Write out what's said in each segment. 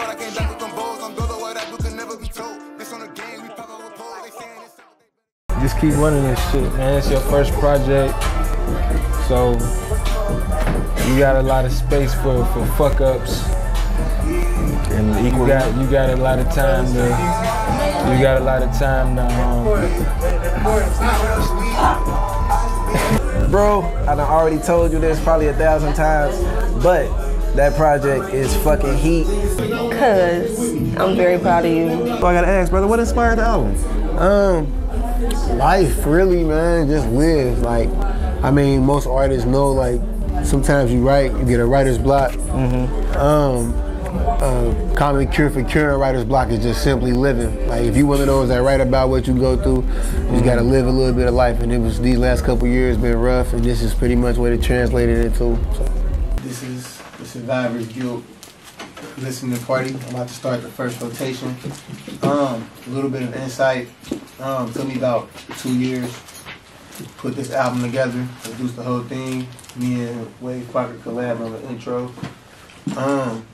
road, I came back with them balls. I'm doing what I do can never be told. This on the game, we pop up a pole. They saying it's Just keep running this shit, man. It's your first project, so you got a lot of space for, for fuck ups. And You got you got a lot of time to you got a lot of time to um, Bro, I done already told you this probably a thousand times, but that project is fucking heat. Cause I'm very proud of you. so I gotta ask, brother, what inspired the album? Um, life really, man. Just live. Like, I mean, most artists know. Like, sometimes you write, you get a writer's block. Mm-hmm. Um, uh, common cure for curing writer's block is just simply living. Like, if you one of those that write about what you go through, you just gotta live a little bit of life. And it was these last couple years been rough, and this is pretty much what it translated into. So. Survivor's Guilt listening party. I'm about to start the first rotation. Um, a little bit of insight. Um, took me about two years to put this album together, produce the whole thing. Me and Wade Parker collab on the intro. Um,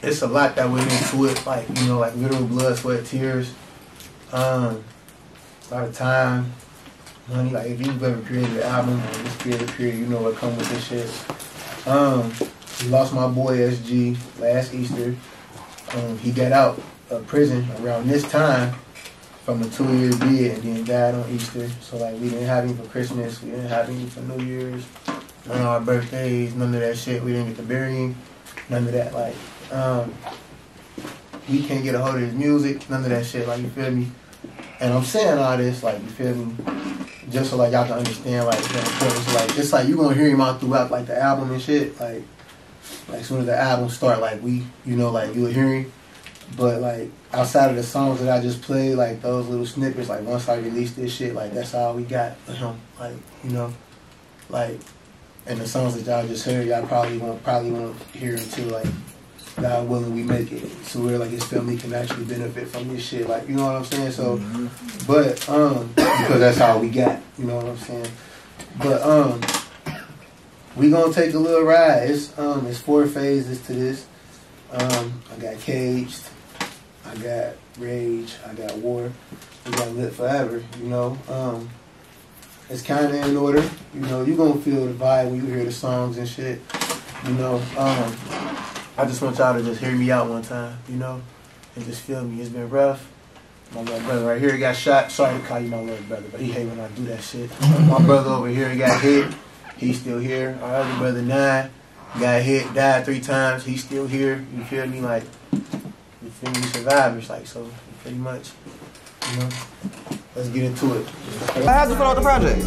it's a lot that went into it, like you know, like literal blood, sweat, tears. Um, a lot of time, money. Like if you've ever created an album or this creative period, you know what comes with this shit. Um, we lost my boy SG last Easter. Um, he got out of prison around this time from a two-year bid, and then died on Easter. So like we didn't have him for Christmas, we didn't have him for New Year's, none of our birthdays, none of that shit. We didn't get to bury him, none of that. Like um, we can't get a hold of his music, none of that shit. Like you feel me? And I'm saying all this, like you feel me, just so like y'all can understand like the importance. Like it's like you gonna hear him out throughout like the album and shit. Like like as soon as the album start, like we, you know, like you'll hear him. But like outside of the songs that I just played, like those little snippets, like once I release this shit, like that's all we got for him. Like you know, like and the songs that y'all just heard, y'all probably won't probably won't hear until like God willing we make it. So we're like his family can actually benefit from this shit. Like you know what I'm saying? So but um because that's how we got, you know what I'm saying? But um we gonna take a little ride. It's um it's four phases to this. Um I got caged, I got rage, I got war, we got lit forever, you know. Um it's kinda in order. You know, you gonna feel the vibe when you hear the songs and shit. You know, um I just want y'all to just hear me out one time, you know, and just feel me. It's been rough. My little brother right here got shot. Sorry to call you my little brother, but he hate when I do that shit. My mm-hmm. brother over here got hit. He's still here. Our other brother nine got hit, died three times. He's still here. You feel me? Like you feel me? Survivors. Like so, pretty much. You know. Let's get into it. How'd you feel about the project?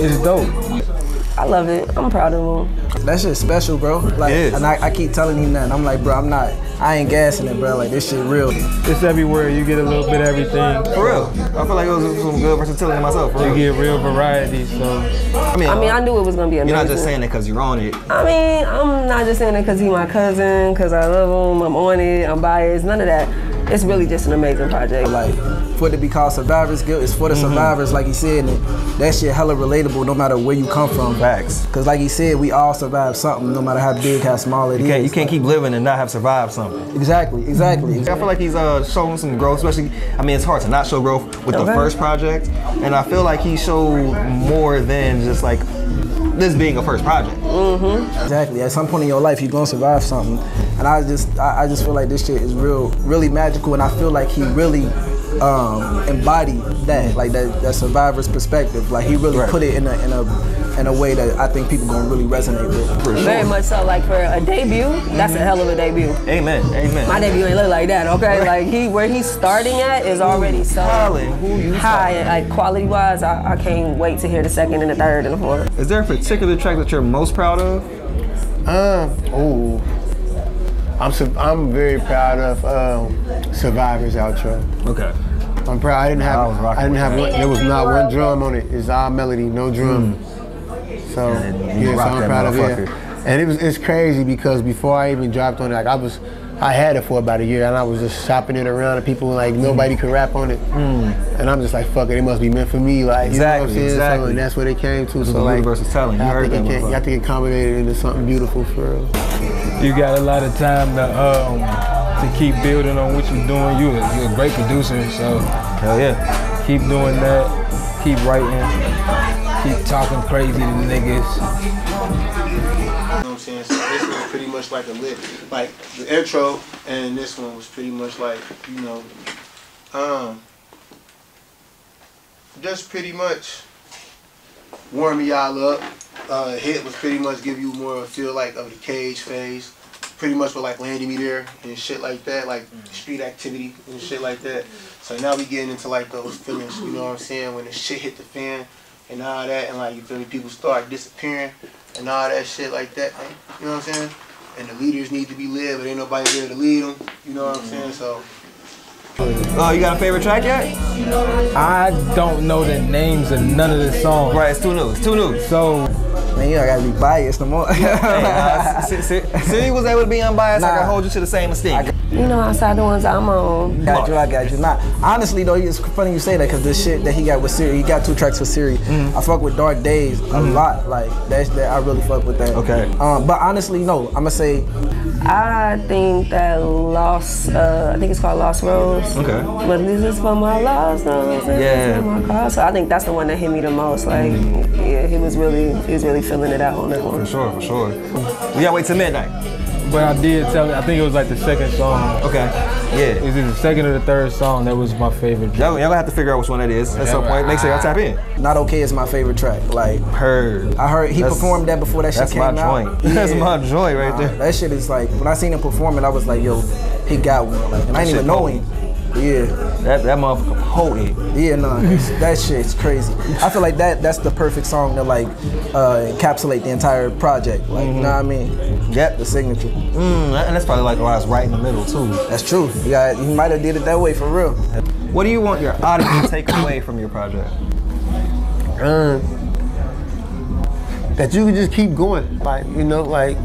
it's dope. I love it. I'm proud of him. That shit's special, bro. Like, It is. and I, I keep telling him that. And I'm like, bro, I'm not. I ain't gassing it, bro. Like this shit real. It's everywhere. You get a little bit of everything. For real. I feel like it was some good versatility in myself. For You real. get real variety. So I mean, I mean, I knew it was gonna be amazing. you're not just saying it because you're on it. I mean, I'm not just saying it because he's my cousin, because I love him, I'm on it, I'm biased, none of that. It's really just an amazing project. Like, for it to be called Survivor's Guilt, it's for the survivors, like he said. And that shit hella relatable no matter where you come from. Facts. Cause like he said, we all survive something, no matter how big, how small it is. You can't, you can't keep living and not have survived something. Exactly, exactly. I feel like he's uh, showing some growth, especially. I mean, it's hard to not show growth with the first project, and I feel like he showed more than just like this being a first project. Exactly. At some point in your life, you're gonna survive something, and I just, I, I just feel like this shit is real, really magical, and I feel like he really um, embodied that, like that, that survivor's perspective. Like he really Right. put it in a, in a, in a way that I think people gonna really resonate with. Very much so. Like for a debut, that's a hell of a debut. Amen. Amen. My debut ain't look like that, okay? Like he, where he's starting at is already so Colin, who you high. Like quality wise, I, I can't wait to hear the second and the third and the fourth. Is there a particular track that you're most proud of? Um, oh, I'm su- I'm very proud of um, Survivor's outro. Okay. I'm proud. I didn't have I was I didn't have one, there was not one drum on it. It's all melody, no drum. So And you yeah, so I'm that proud of it. And it was it's crazy because before I even dropped on it, like I was I had it for about a year, and I was just shopping it around, and people were like nobody could rap on it, and I'm just like, fuck it, it must be meant for me, like you know what I'm Exactly, saying? So, and that's what it came to. So a like, universal talent. You I heard think that it can, motherfucker. I think it combinated into something beautiful for real. You got a lot of time to um, to keep building on what you're doing. You a, you're a great producer, so Hell yeah. keep doing that. Keep writing. Keep talking crazy to niggas. What I'm saying? This was pretty much like a lit, like the intro, and this one was pretty much like, you know, um, just pretty much warming y'all up. Uh, hit was pretty much give you more of a feel like of the cage phase. Pretty much with like landing me there and shit like that, like street activity and shit like that. So now we getting into like those feelings, you know what I'm saying? When the shit hit the fan and all that, and like you feel me, people start disappearing and all that shit like that. like, You know what I'm saying? And the leaders need to be led, but ain't nobody there to lead them. You know what I'm saying? So Oh, you got a favorite track yet? I don't know the names of none of the songs. Right, it's too new. It's too new. So Man, you gotta be biased no more. Hey, uh, see, see, see, was able to be unbiased. I can hold you to the same esteem. You know, outside the ones I'm on. Got you, I got you. Nah, honestly though, it's funny you say that because the shit that he got with Siri, he got two tracks with Siri. Mm-hmm. I fuck with Dark Days a lot. Like that's that I really fuck with that. Okay. Um, but honestly, no, I'ma say I think that Lost, uh, I think it's called Lost Rose. Okay. But this is for my lost rose. this is Yeah. for my car. So I think that's the one that hit me the most. Like, yeah, he was really, he was really feeling it out on that one. For sure, for sure. We gotta wait till midnight. But I did tell I think it was like the second song. Okay. Yeah. Is it the second or the third song that was my favorite? Y'all, y'all gonna have to figure out which one that is at some point. Make sure y'all tap in. Not Okay is my favorite track. Like Heard. I heard he That's- performed that before that shit came out. That's my out. joint. That's my joint right Nah, there. That shit is like when I seen him perform it, I was like, yo, he got one. Like, and I That didn't even know potent. him. Yeah, That that motherfucker potent. yeah, no, that's- that shit's crazy. I feel like that that's the perfect song to like uh, encapsulate the entire project. Like, you know what I mean? Yep. The signature. Mm, and that's probably like why it's right in the middle too. That's true. Yeah, you might have did it that way for real. What do you want your audience to take away from your project? um, that you can just keep going. Like, you know, like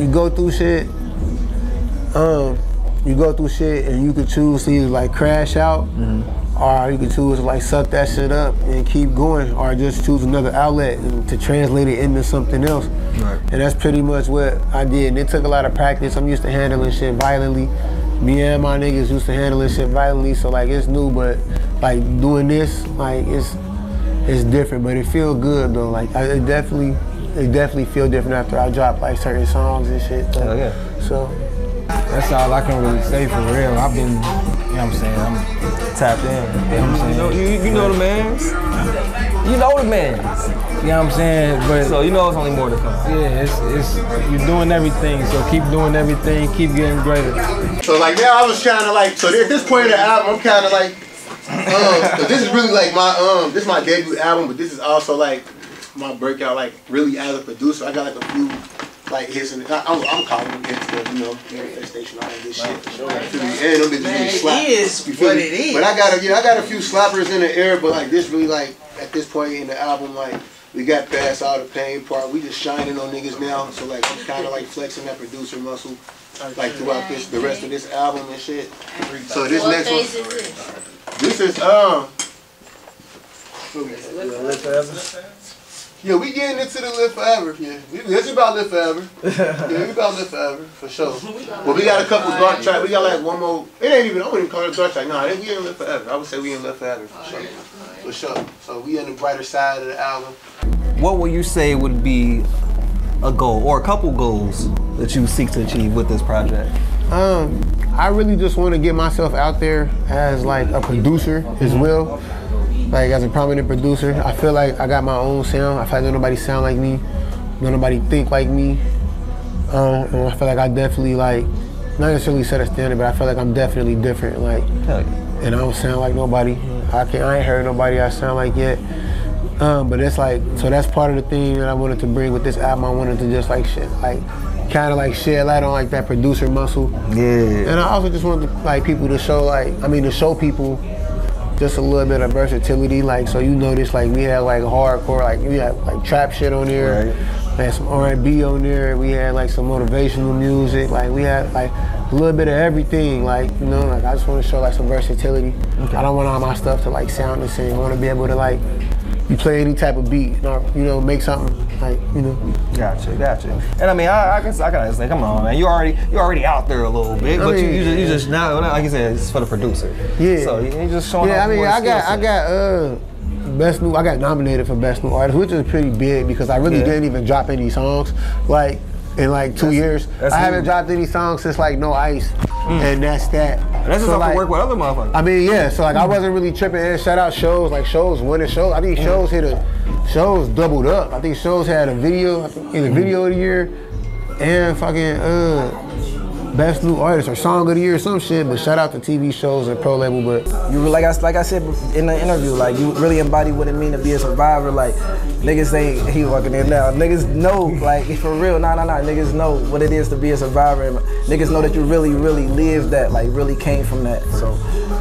you go through shit, um, you go through shit and you could choose to either like crash out mm-hmm. or you could choose to like suck that shit up and keep going or just choose another outlet and to translate it into something else. Right. And that's pretty much what I did. And it took a lot of practice. I'm used to handling shit violently. Me and my niggas used to handling shit violently, so like it's new, but like doing this, like it's it's different, but it feel good though. Like I, it definitely, it definitely feel different after I drop like certain songs and shit. Hell yeah. So That's all I can really say for real. I've been, you know what I'm saying? I'm, tapped in. you know what I'm saying? You know, you, you know the mans. You know the mans. You know what I'm saying? But So you know it's only more to come. yeah, it's, it's you're doing everything. So keep doing everything. Keep getting greater. So like now I was kind of like so at this point in the album I'm kind of like um 'cause this is really like my um this is my debut album but this is also like my breakout like really as a producer I got like a few like hits and I, I'm, I'm calling them hits because you know manifestation all that good shit for sure. You feel me? and them bitches really slap. is You feel what me? it is. But I got a yeah I got a few slappers in the air but like this really like at this point in the album like. We got past all the pain part. We just shining on niggas now. So like I'm kind of like flexing that producer muscle, like throughout this the rest of this album and shit. So this next one, phase is this? this is um. Yeah, we getting into the live forever. Yeah, we, it's about live forever. Yeah, we about live forever for sure. But we got a couple dark tracks. We got like one more. It ain't even. I wouldn't even call it a dark track. Nah, we ain't live forever. I would say we in live forever for sure. For sure. So we in the brighter side of the album. What would you say would be a goal or a couple goals that you seek to achieve with this project? Um, I really just want to get myself out there as like a producer as well. Like as a prominent producer, I feel like I got my own sound. I feel like nobody sound like me, don't nobody think like me. Um, and I feel like I definitely like, not necessarily set a standard, but I feel like I'm definitely different. Like, yeah. and I don't sound like nobody. I can't, I ain't heard nobody I sound like yet. Um, but it's like so that's part of the thing that I wanted to bring with this album. I wanted to just like shit, like kind of like shed light on like that producer muscle. Yeah. And I also just wanted like people to show like I mean to show people just a little bit of versatility. Like so you notice like we had like hardcore like we had like trap shit on there. Right. We had some R and B on there. We had like some motivational music. Like we had like a little bit of everything. Like you know, like I just want to show like some versatility. I don't want all my stuff to like sound the same. I want to be able to like you play any type of beat, or, you know, make something like you know. Gotcha, gotcha. And I mean, I, I can, I can understand. Come on, man. You already, you already out there a little bit, I but you, mean, you just, you just now, like you said, it's for the producer. Yeah. So you you just showing Yeah, I mean, I got, I got, uh, best new. I got nominated for best new artist, which is pretty big because I really Yeah. didn't even drop any songs, like in like two years. that's I haven't huge. dropped any songs since like No Ice, and that's that. And that's just So, off like, work with other motherfuckers. I mean, yeah. So like, I wasn't really tripping. And shout out shows like shows winning shows. I think shows hit a shows doubled up. I think shows had a video, either video of the year and fucking uh best new artist or song of the year or some shit. But shout out to TV shows and pro label. But You like I like I said in the interview, like you really embody what it mean to be a survivor. Like niggas ain't he walking in now. Niggas know like for real, nah nah nah. Niggas know what it is to be a survivor. And niggas know that you really really lived that, like really came from that. So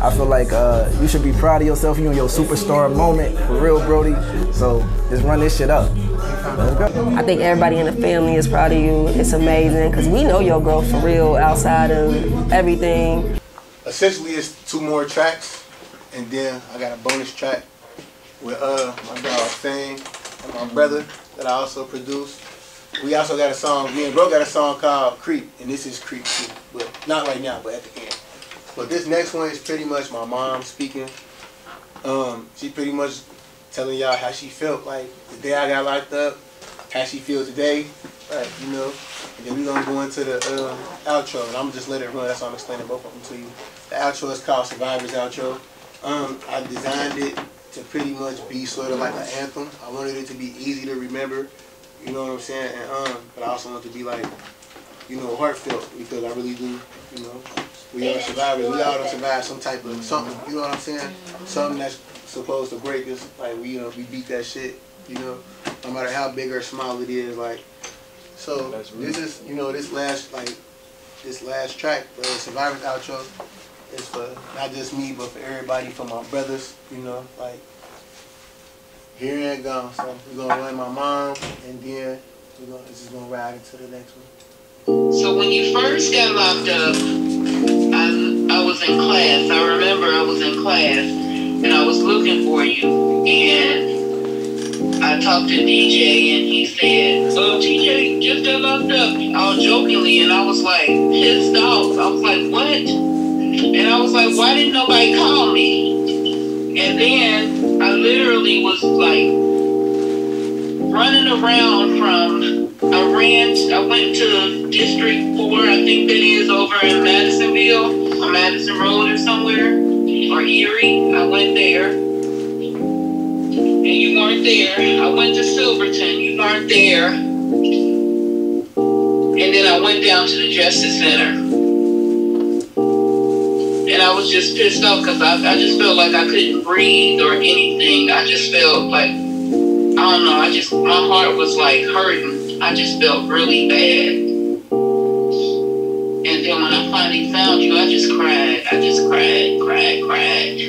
I feel like uh, you should be proud of yourself. You in your superstar moment for real, Brody. So just run this shit up. I think everybody in the family is proud of you. It's amazing because we know your growth for real outside of everything. essentially it's two more tracks and then I got a bonus track with uh my dog Fang and my brother that I also produced. We also got a song, me and bro got a song called Creep, and this is Creep too, but not right now, but at the end. But this next one is pretty much my mom speaking. Um, she pretty much telling y'all how she felt like the day I got locked up, how she feels today, right, you know. And then we gonna go into the uh, outro, and I'm just let it run. That's why I'm explaining both of them to you. The outro is called Survivor's Outro. Um, I designed it to pretty much be sort of like an anthem. I wanted it to be easy to remember, you know what I'm saying? And um, but I also want it to be like, you know, heartfelt because I really do, you know, we are survivors. We all done survive some type of something, you know what I'm saying? Mm-hmm. Something that's supposed to break us. Like we, you know, we beat that shit, you know, no matter how big or small it is. Like, so this is, you know, this last like, this last track, the Survivors outro, is for not just me, but for everybody, for my brothers, you know, like. Here and gone. So we're gonna run my mom, and then we're gonna this is gonna ride into the next one. So when you first got locked up, I, was in class. I remember I was in class and I was looking for you. And I talked to DJ and he said, Oh, TJ just got locked up, all jokingly. And I was like pissed off. I was like, What? And I was like, Why didn't nobody call me? And then I literally was like running around from I ran I went to District Four, I think that is over in Madisonville, on Madison Road or somewhere. Or Erie. I went there. And you weren't there. I went to Silverton, you weren't there. And then I went down to the Justice Center. And I was just pissed off because I, I just felt like I couldn't breathe or anything. I just felt like I don't know. I just my heart was like hurting. I just felt really bad. Finally found you, I just cried. I just cried, cried, cried.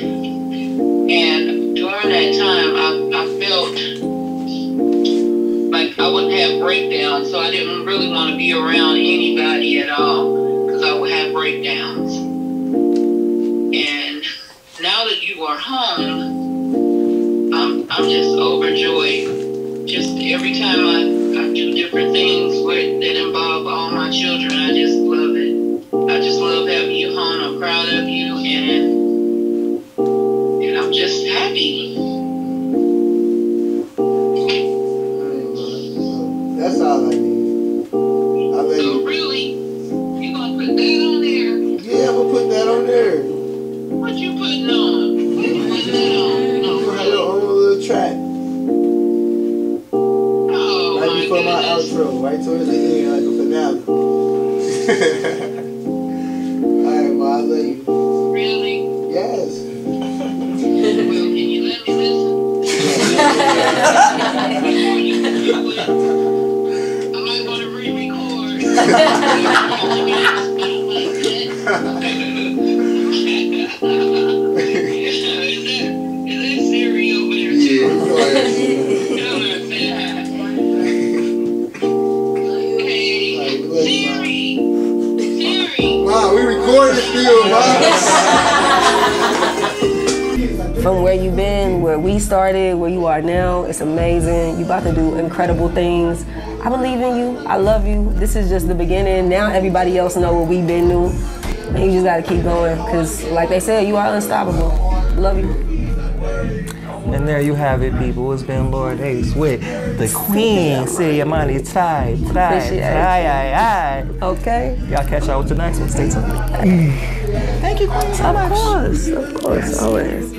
And during that time, I, I felt like I wouldn't have breakdowns, so I didn't really want to be around anybody at all because I would have breakdowns. And now that you are home, I'm I'm just overjoyed. Just every time I, I do different things where, that involve all my children, I just where you are now, it's amazing. You about to do incredible things. I believe in you. I love you. This is just the beginning. Now everybody else know what we've been through. And you just gotta keep going. Cause like they said, you are unstoppable. Love you. And there you have it, people. It's been Lord Ace with the Queen. Say your money tight, tight, Appreciate it. aye, aye, aye. Okay? Y'all catch y'all with the next one. Stay tuned. Thank you, Queen. Of course, of course, always.